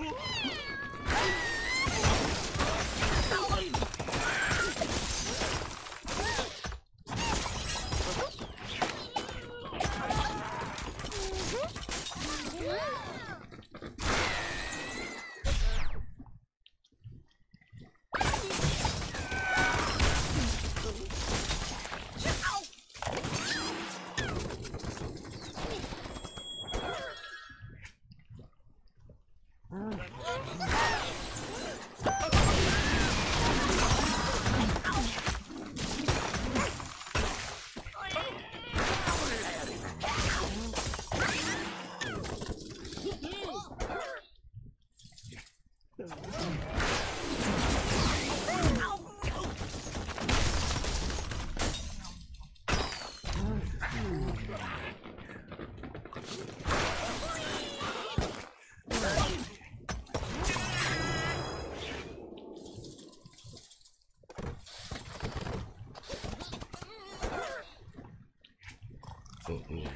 Oh! Ah! うん。